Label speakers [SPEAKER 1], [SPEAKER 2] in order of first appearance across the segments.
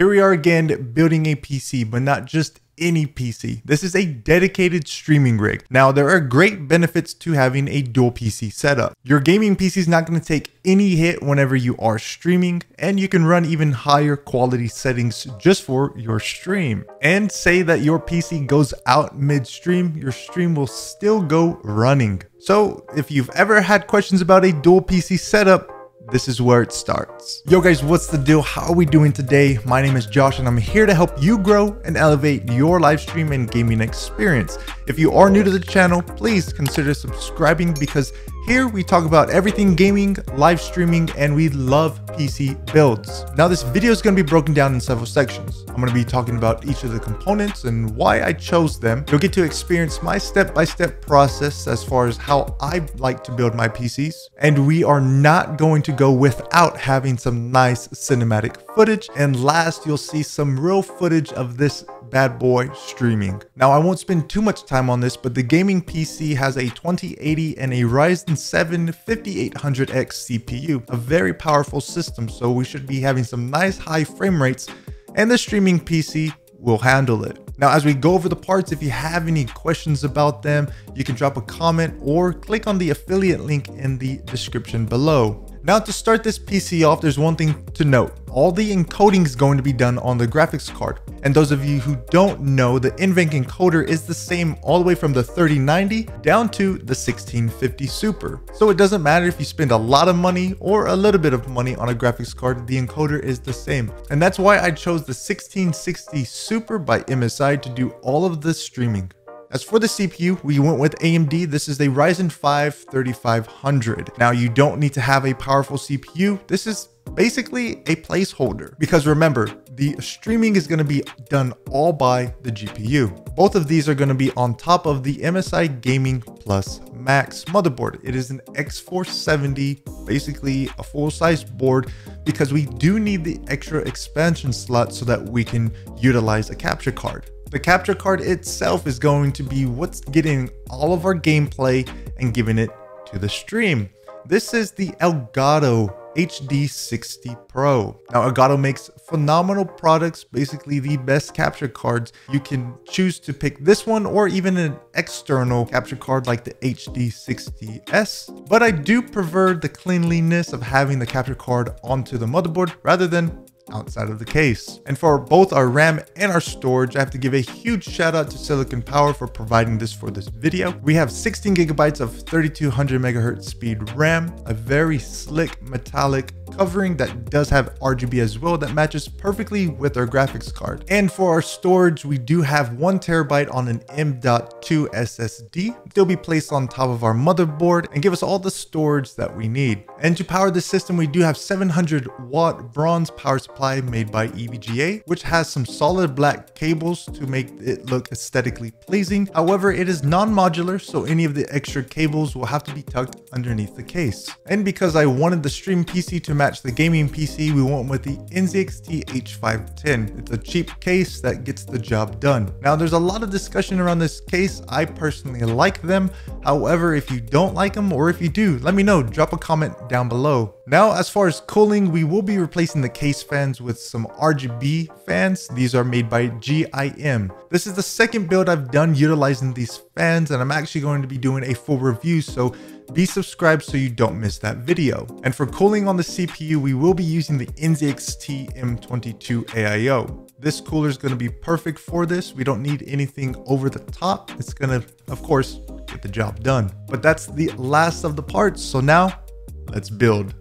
[SPEAKER 1] Here we are again building a PC, but not just any PC. This is a dedicated streaming rig. Now, there are great benefits to having a dual PC setup. Your gaming PC is not going to take any hit whenever you are streaming, and you can run even higher quality settings just for your stream. And say that your PC goes out midstream, your stream will still go running. So if you've ever had questions about a dual PC setup, this is where it starts. Yo guys, what's the deal? How are we doing today? My name is Josh and I'm here to help you grow and elevate your live stream and gaming experience. If you are new to the channel, please consider subscribing because here we talk about everything gaming, live streaming, and we love PC builds. Now this video is going to be broken down in several sections. I'm going to be talking about each of the components and why I chose them. You'll get to experience my step-by-step -step process as far as how I like to build my PCs. And we are not going to go without having some nice cinematic footage. And last, you'll see some real footage of this bad boy streaming. Now I won't spend too much time on this, but the gaming PC has a 2080 and a Ryzen 7 5800X CPU, a very powerful system, so we should be having some nice high frame rates, and the streaming PC will handle it. Now, as we go over the parts, if you have any questions about them, you can drop a comment or click on the affiliate link in the description below. Now to start this PC off, there's one thing to note. All the encoding is going to be done on the graphics card. And those of you who don't know, the NVENC encoder is the same all the way from the 3090 down to the 1650 Super. So it doesn't matter if you spend a lot of money or a little bit of money on a graphics card, the encoder is the same. And that's why I chose the 1660 Super by MSI to do all of the streaming. As for the CPU, we went with AMD. This is a Ryzen 5 3500. Now you don't need to have a powerful CPU. This is basically a placeholder because remember the streaming is going to be done all by the GPU. Both of these are going to be on top of the MSI Gaming Plus Max motherboard. It is an X470, basically a full-size board because we do need the extra expansion slot so that we can utilize a capture card. The capture card itself is going to be what's getting all of our gameplay and giving it to the stream. This is the Elgato HD60 Pro. Now Elgato makes phenomenal products, basically the best capture cards. You can choose to pick this one or even an external capture card like the HD60S, but I do prefer the cleanliness of having the capture card onto the motherboard rather than outside of the case. And for both our RAM and our storage, I have to give a huge shout out to Silicon Power for providing this for this video. We have 16 gigabytes of 3200 megahertz speed RAM, a very slick metallic covering that does have RGB as well that matches perfectly with our graphics card. And for our storage, we do have one terabyte on an M.2 SSD. They'll be placed on top of our motherboard and give us all the storage that we need. And to power the system, we do have 700 watt bronze power supply made by EVGA, which has some solid black cables to make it look aesthetically pleasing. However, it is non-modular, so any of the extra cables will have to be tucked underneath the case. And because I wanted the stream PC to match the gaming PC, we went with the NZXT H510. It's a cheap case that gets the job done. Now, there's a lot of discussion around this case. I personally like them. However, if you don't like them or if you do, let me know. Drop a comment down below. Now, as far as cooling, we will be replacing the case fans with some RGB fans. These are made by GIM. This is the second build I've done utilizing these fans, and I'm actually going to be doing a full review, so be subscribed so you don't miss that video. And for cooling on the CPU, we will be using the NZXT M22 AIO. This cooler is going to be perfect for this. We don't need anything over the top. It's going to, of course, get the job done. But that's the last of the parts. So now let's build.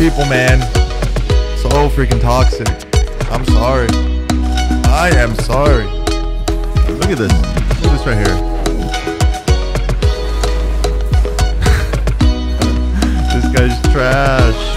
[SPEAKER 1] People, man. So freaking toxic. I'm sorry. I am sorry. Look at this. Look at this right here. this guy's trash.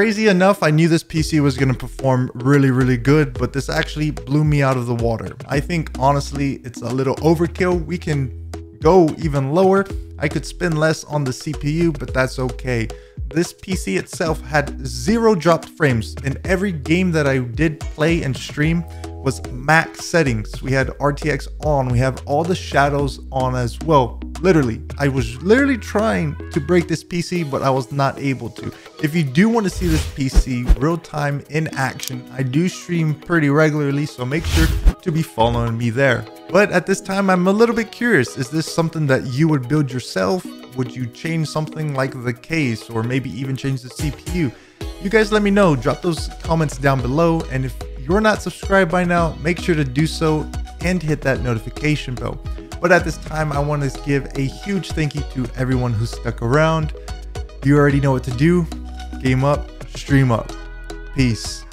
[SPEAKER 1] Crazy enough, I knew this PC was going to perform really, really good, but this actually blew me out of the water. I think, honestly, it's a little overkill. We can go even lower. I could spend less on the CPU, but that's okay. This PC itself had zero dropped frames. In every game that I did play and stream was max settings. We had RTX on, we have all the shadows on as well. Literally, I was literally trying to break this PC, but I was not able to. If you do want to see this PC real time in action, I do stream pretty regularly, so make sure to be following me there. But at this time, I'm a little bit curious. Is this something that you would build yourself? Would you change something like the case or maybe even change the CPU? You guys let me know. Drop those comments down below. And if you're not subscribed by now, make sure to do so and hit that notification bell. But at this time, I want to give a huge thank you to everyone who stuck around. You already know what to do. Game up, stream up. Peace.